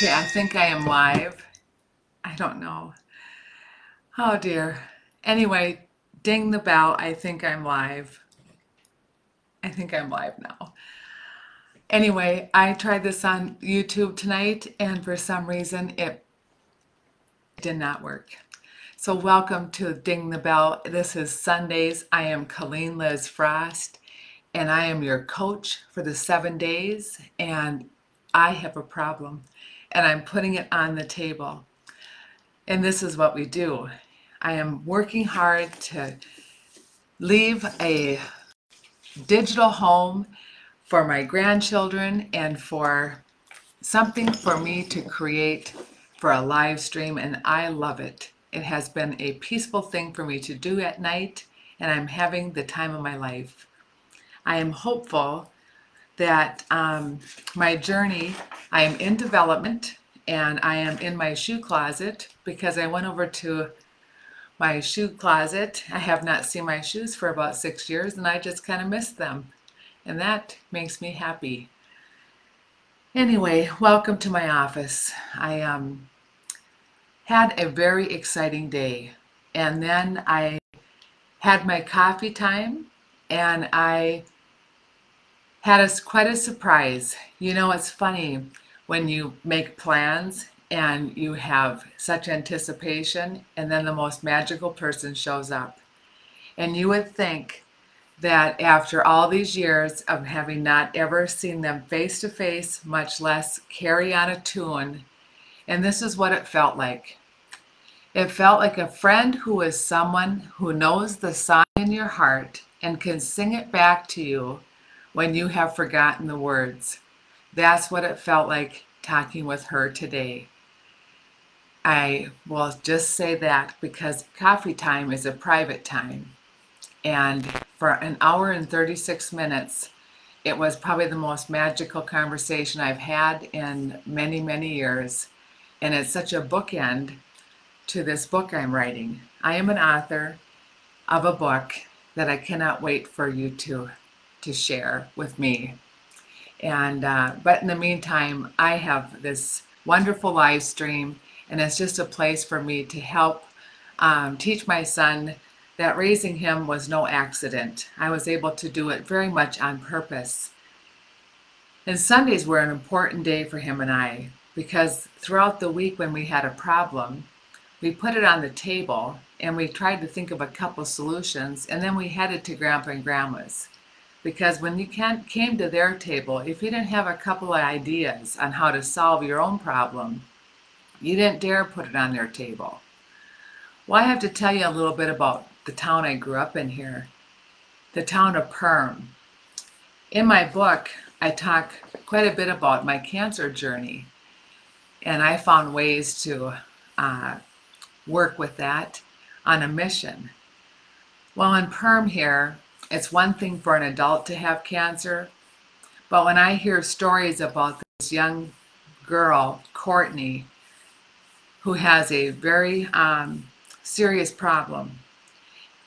Okay, I think I am live. I don't know. Oh dear. Anyway, ding the bell. I think I'm live. I think I'm live now. Anyway, I tried this on YouTube tonight and for some reason it did not work. So welcome to Ding the Bell. This is Sundays. I am Colleen Liz Frost and I am your coach for the seven days and I have a problem and I'm putting it on the table. And this is what we do. I am working hard to leave a digital home for my grandchildren and for something for me to create for a live stream and I love it. It has been a peaceful thing for me to do at night and I'm having the time of my life. I am hopeful that um, my journey, I am in development and I am in my shoe closet because I went over to my shoe closet. I have not seen my shoes for about six years and I just kind of miss them. And that makes me happy. Anyway, welcome to my office. I um, had a very exciting day. And then I had my coffee time and I had us quite a surprise. You know, it's funny when you make plans and you have such anticipation, and then the most magical person shows up. And you would think that after all these years of having not ever seen them face to face, much less carry on a tune, and this is what it felt like. It felt like a friend who is someone who knows the song in your heart and can sing it back to you when you have forgotten the words. That's what it felt like talking with her today. I will just say that because coffee time is a private time. And for an hour and 36 minutes, it was probably the most magical conversation I've had in many, many years. And it's such a bookend to this book I'm writing. I am an author of a book that I cannot wait for you to to share with me. And uh, but in the meantime, I have this wonderful live stream, and it's just a place for me to help um, teach my son that raising him was no accident. I was able to do it very much on purpose. And Sundays were an important day for him and I because throughout the week when we had a problem, we put it on the table and we tried to think of a couple solutions and then we headed to grandpa and grandma's because when you came to their table, if you didn't have a couple of ideas on how to solve your own problem, you didn't dare put it on their table. Well, I have to tell you a little bit about the town I grew up in here, the town of Perham. In my book, I talk quite a bit about my cancer journey, and I found ways to uh, work with that on a mission. Well, in Perham here, it's one thing for an adult to have cancer, but when I hear stories about this young girl, Courtney, who has a very um, serious problem,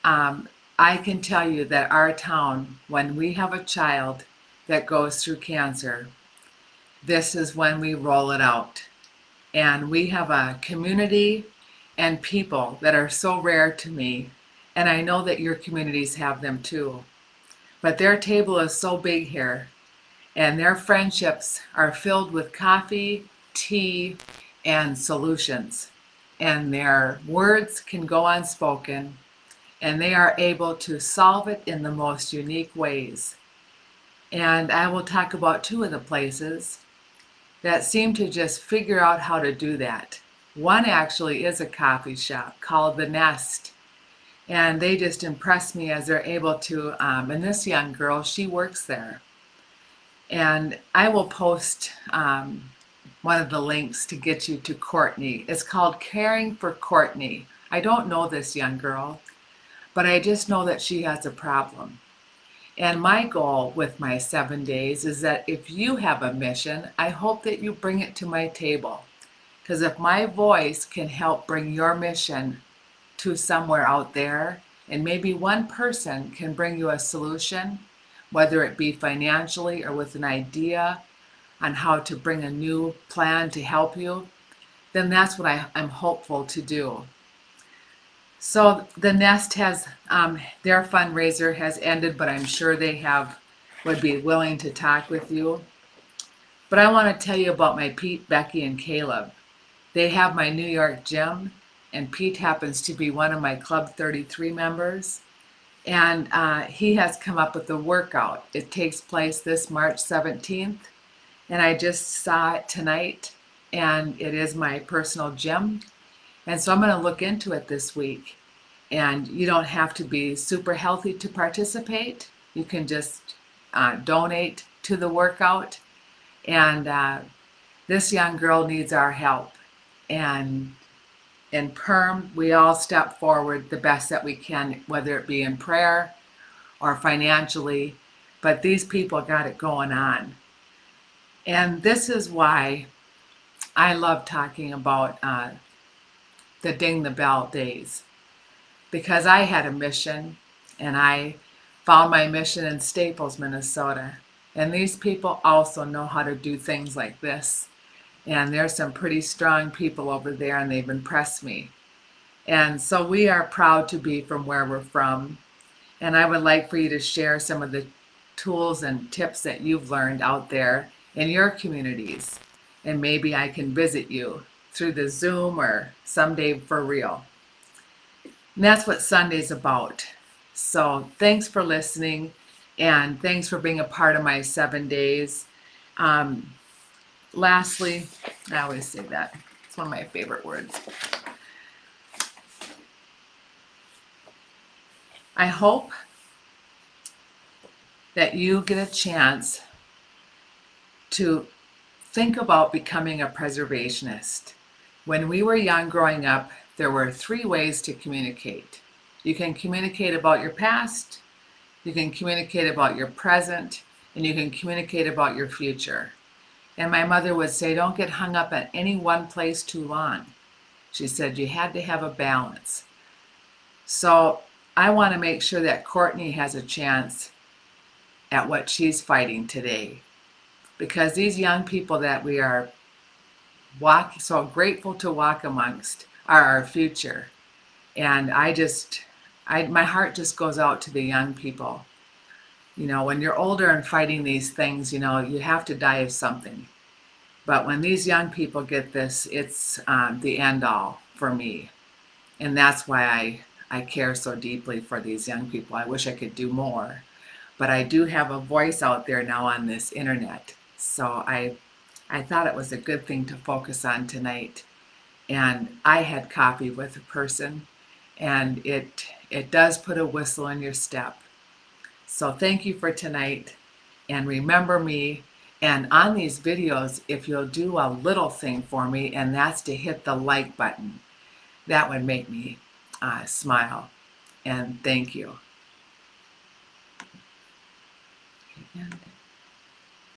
um, I can tell you that our town, when we have a child that goes through cancer, this is when we roll it out. And we have a community and people that are so rare to me and I know that your communities have them too. But their table is so big here, and their friendships are filled with coffee, tea, and solutions. And their words can go unspoken, and they are able to solve it in the most unique ways. And I will talk about two of the places that seem to just figure out how to do that. One actually is a coffee shop called The Nest and they just impress me as they're able to um, and this young girl she works there. And i will post um, one of the links to get you to courtney. It's called caring for courtney. I don't know this young girl but i just know that she has a problem. And my goal with my seven days is that if you have a mission i hope that you bring it to my table. Because if my voice can help bring your mission to somewhere out there, and maybe one person can bring you a solution, whether it be financially or with an idea on how to bring a new plan to help you, then that's what I, I'm hopeful to do. So the Nest has um, their fundraiser has ended, but I'm sure they have would be willing to talk with you. But I want to tell you about my Pete, Becky, and Caleb. They have my New York gym, and Pete happens to be one of my Club 33 members. And uh, he has come up with a workout. It takes place this March 17th, and I just saw it tonight, and it is my personal gym. And so I'm going to look into it this week. And you don't have to be super healthy to participate. You can just uh, donate to the workout. And uh, this young girl needs our help. And in Perham, we all step forward the best that we can, whether it be in prayer or financially. But these people got it going on. And this is why I love talking about uh, the Ding the Bell days because I had a mission and I found my mission in Staples, Minnesota. And these people also know how to do things like this. And there's some pretty strong people over there, and they've impressed me. And so we are proud to be from where we're from. And I would like for you to share some of the tools and tips that you've learned out there in your communities. And maybe I can visit you through the Zoom or someday for real. And that's what Sunday's about. So thanks for listening and thanks for being a part of my seven days. Um, lastly, I always say that. It's one of my favorite words. I hope that you get a chance to think about becoming a preservationist. When we were young growing up, there were three ways to communicate. You can communicate about your past, you can communicate about your present, and you can communicate about your future. And my mother would say, don't get hung up at any one place too long. She said you had to have a balance. So I want to make sure that Courtney has a chance at what she's fighting today. Because these young people that we are walk, so grateful to walk amongst are our future. And I just, I, my heart just goes out to the young people. You know, when you're older and fighting these things, you know, you have to die of something. But when these young people get this, it's um, the end all for me. And that's why I, I care so deeply for these young people. I wish I could do more. But I do have a voice out there now on this internet. So I, I thought it was a good thing to focus on tonight. And I had coffee with a person and it it does put a whistle in your step. So thank you for tonight. And remember me and on these videos if you'll do a little thing for me and that's to hit the like button. That would make me uh, smile. And thank you. And